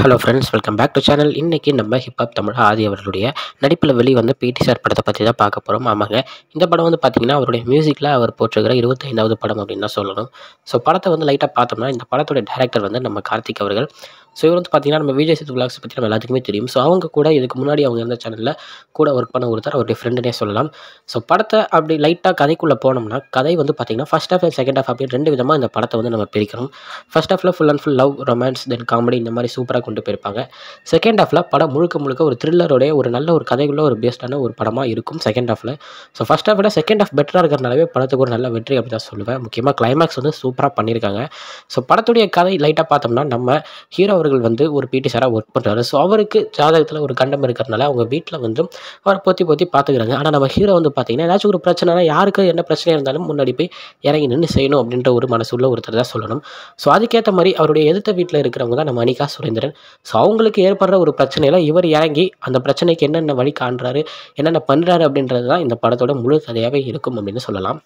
Hello friends welcome back to channel இன்றைக்கி நம்ம hip hop Tamil ஆதி அவர்களுடைய நடிப்பில் வெளி வந்து பிடி சார் படத்தை பற்றி தான் பார்க்க போகிறோம் ஆமாங்க இந்த படம் வந்து பார்த்திங்கன்னா அவருடைய மியூசிக்கில் அவர் போட்டிருக்கிற இருபத்தைந்தாவது படம் அப்படின்னு தான் சொல்லணும். ஸோ படத்தை வந்து லைட்டாக பார்த்தோம்னா இந்த படத்துடைய டேரக்டர் வந்து நம்ம கார்த்திக் அவர்கள். ஸோ இவர் வந்து பார்த்திங்கன்னா நம்ம விஜய் சேது விளாக்ஸ் பற்றி நம்ம எல்லாத்துக்குமே தெரியும். ஸோ அவங்க கூட இதுக்கு முன்னாடி அவங்க இருந்த சேனலில் கூட ஒர்க் பண்ண ஒருத்தர் அவருடைய ஃப்ரெண்டுனே சொல்லலாம். ஸோ படத்தை அப்படி லைட்டாக கதைக்குள்ளே போனோம்னா கதை வந்து பார்த்திங்கன்னா first half and second half அப்படின்னு ரெண்டு விதமாக இந்த படத்தை வந்து நம்ம பிரிக்கிறோம். ஃபஸ்ட் ஹாஃபில் full and full love romance then comedy இந்த மாதிரி சூப்பராக கொண்டு போயிருப்பாங்க. செகண்ட் ஹாஃபில் படம் முழுக்க முழுக்க ஒரு த்ரில்லருடைய ஒரு நல்ல ஒரு கதைக்குள்ள ஒரு பேஸ்டான ஒரு படமாக இருக்கும் செகண்ட் ஹாஃபில் ஸோ ஃபஸ்ட் ஹாஃபில் செகண்ட் ஹாஃப் பெட்டராக இருக்கிறனாலே படத்துக்கு ஒரு நல்ல வெற்றி அப்படி தான் சொல்லுவேன். முக்கியமாக கிளைமேக்ஸ் வந்து சூப்பராக பண்ணியிருக்காங்க. ஸோ படத்துடைய கதை லைட்டாக பார்த்தோம்னா நம்ம ஹீரோ அவர்கள் வந்து ஒரு பிடி சாராக ஒர்க் பண்ணுறாரு ஸோ அவருக்கு ஜாதகத்தில் ஒரு கண்டம் இருக்கிறனால அவங்க வீட்டில் வந்து அவரை பொத்தி பொத்தி பார்த்துக்கிறாங்க. ஆனால் நம்ம ஹீரோ வந்து பார்த்தீங்கன்னா ஏதாச்சும் ஒரு பிரச்சனைனா யாருக்கு என்ன பிரச்சனை இருந்தாலும் முன்னாடி போய் இறங்கி நின்று செய்யணும் அப்படின்ற ஒரு மனசுள்ள ஒருத்தர் தான் சொல்லணும். ஸோ அதுக்கேற்ற மாதிரி அவருடைய எதிர்த்த வீட்டில் இருக்கிறவங்க தான் நம்ம அனிகா சுரேந்திரன். ஸோ அவங்களுக்கு ஏற்படுற ஒரு பிரச்சனையில் இவர் இறங்கி அந்த பிரச்சனைக்கு என்னென்ன வழி காண்றாரு என்னென்ன பண்ணுறாரு அப்படின்றது தான் இந்த படத்தோட முழு கதையாகவே இருக்கும் அப்படின்னு சொல்லலாம்.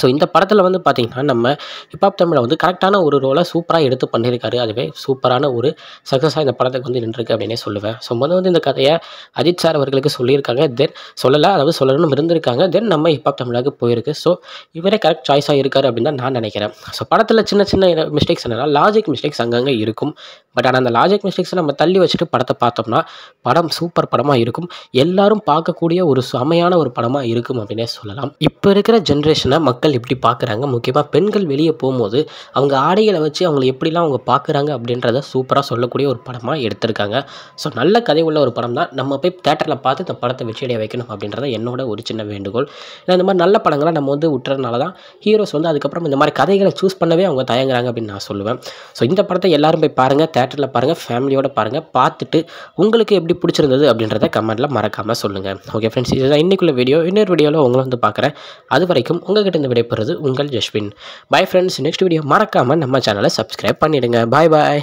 ஸோ இந்த படத்தில் வந்து பார்த்திங்கன்னா நம்ம ஹிப்ஹாப் தமிழை வந்து கரெக்டான ஒரு ரோலை சூப்பராக எடுத்து பண்ணியிருக்காரு. அதுவே சூப்பரான ஒரு சக்ஸஸாக இந்த படத்துக்கு வந்து நின்றுருக்கு அப்படின்னே சொல்லுவேன். ஸோ முதல் வந்து இந்த கதையை அஜித் சார் அவர்களுக்கு சொல்லியிருக்காங்க. தென் சொல்லலை அதாவது சொல்லணும்னு இருந்திருக்காங்க. தென் நம்ம ஹிப்ஹாப் தமிழாக போயிருக்கு. ஸோ இவரே கரெக்ட் சாய்ஸாக இருக்கார் அப்படின்னு தான் நான் நினைக்கிறேன். ஸோ படத்தில் சின்ன சின்ன மிஸ்டேக்ஸ் என்னன்னா லாஜிக் மிஸ்டேக்ஸ் அங்கங்கே இருக்கும். பட் ஆனால் அந்த லாஜிக் மிஸ்டேக்ஸை நம்ம தள்ளி வச்சுட்டு படத்தை பார்த்தோம்னா படம் சூப்பர் படமாக இருக்கும். எல்லாரும் பார்க்கக்கூடிய ஒரு செமையான ஒரு படமாக இருக்கும் அப்படின்னே சொல்லலாம். இப்போ இருக்கிற ஜென்ரேஷனை மக்கள் எப்படி பார்க்குறாங்க. முக்கியமாக பெண்கள் வெளியே போகும்போது அவங்க ஆடைகளை வச்சு அவங்களை எப்படிலாம் அவங்க பார்க்குறாங்க அப்படின்றத சூப்பராக சொல்லக்கூடிய ஒரு படமாக எடுத்திருக்காங்க. ஸோ நல்ல கதை உள்ள ஒரு படம் தான் நம்ம போய் தேட்டரில் பார்த்து இந்த படத்தை வெற்றியடைய வைக்கணும் அப்படின்றத என்னோட ஒரு சின்ன வேண்டுகோள். ஏன்னா இந்த மாதிரி நல்ல படங்களை நம்ம வந்து விட்டுறதுனால தான் ஹீரோஸ் வந்து அதுக்கப்புறம் இந்த மாதிரி கதைகளை சூஸ் பண்ணவே அவங்க தயங்குறாங்க அப்படின்னு நான் சொல்லுவேன். ஸோ இந்த படத்தை எல்லாரும் போய் பாருங்கள் தேட்டரில் பாருங்கள் ஃபேமிலியோட பாருங்கள் பார்த்துட்டு உங்களுக்கு எப்படி பிடிச்சிருந்தது அப்படின்றத கமெண்ட்டில் மறக்காமல் சொல்லுங்கள் ஓகே ஃப்ரெண்ட்ஸ் இதுதான் இன்றைக்குள்ள வீடியோ இன்னொரு வீடியோவில் உங்களை வந்து பார்க்குறேன். அது வரைக்கும் உங்ககிட்ட இந்த விடைபெறுறது உங்கள் Jaswin. Bye friends next video மறக்காமல் நம்ம சேனலை சப்ஸ்கிரைப் பண்ணிவிடுங்க பாய் பாய்